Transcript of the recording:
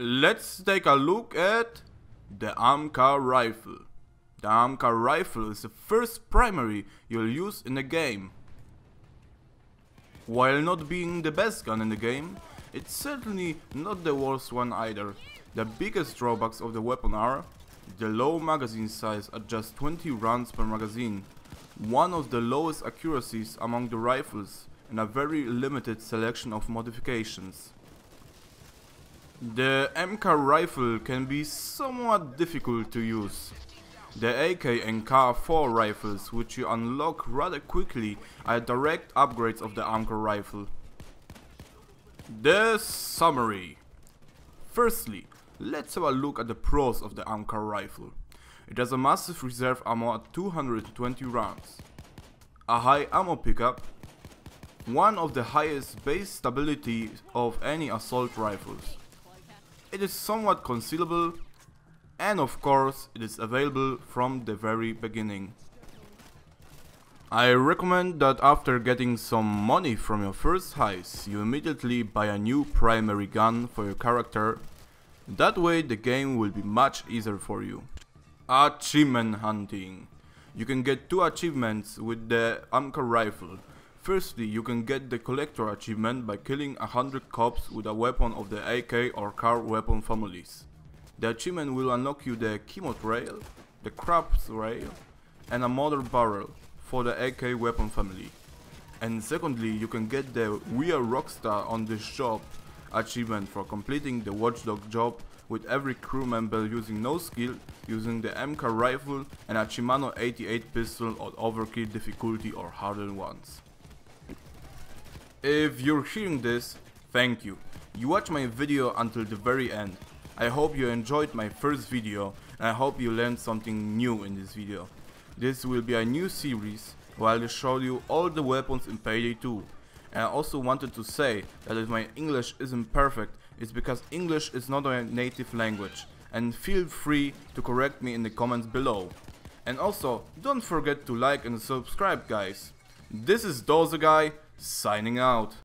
Let's take a look at the AMCAR rifle. The AMCAR rifle is the first primary you'll use in the game. While not being the best gun in the game, it's certainly not the worst one either. The biggest drawbacks of the weapon are the low magazine size at just 20 rounds per magazine, one of the lowest accuracies among the rifles and a very limited selection of modifications. The AMCAR rifle can be somewhat difficult to use. The AK and CAR-4 rifles which you unlock rather quickly are direct upgrades of the AMCAR rifle. The summary. Firstly, let's have a look at the pros of the AMCAR rifle. It has a massive reserve ammo at 220 rounds, a high ammo pickup, one of the highest base stability of any assault rifles. It is somewhat concealable and of course it is available from the very beginning. I recommend that after getting some money from your first heist, you immediately buy a new primary gun for your character. That way the game will be much easier for you. Achievement hunting. You can get two achievements with the AMCAR rifle. Firstly, you can get the collector achievement by killing 100 cops with a weapon of the AK or CAR weapon families. The achievement will unlock you the Chemot rail, the Krabs rail, and a Mother barrel for the AK weapon family. And secondly, you can get the We are Rockstar on this job achievement for completing the watchdog job with every crew member using no skill, using the AMCAR rifle and a Chimano 88 pistol on overkill difficulty or harder ones. If you're hearing this, thank you. You watched my video until the very end. I hope you enjoyed my first video and I hope you learned something new in this video. This will be a new series where I'll show you all the weapons in Payday 2. And I also wanted to say that if my English isn't perfect, it's because English is not my native language. And feel free to correct me in the comments below. And also, don't forget to like and subscribe guys. This is Dozer Guy, signing out.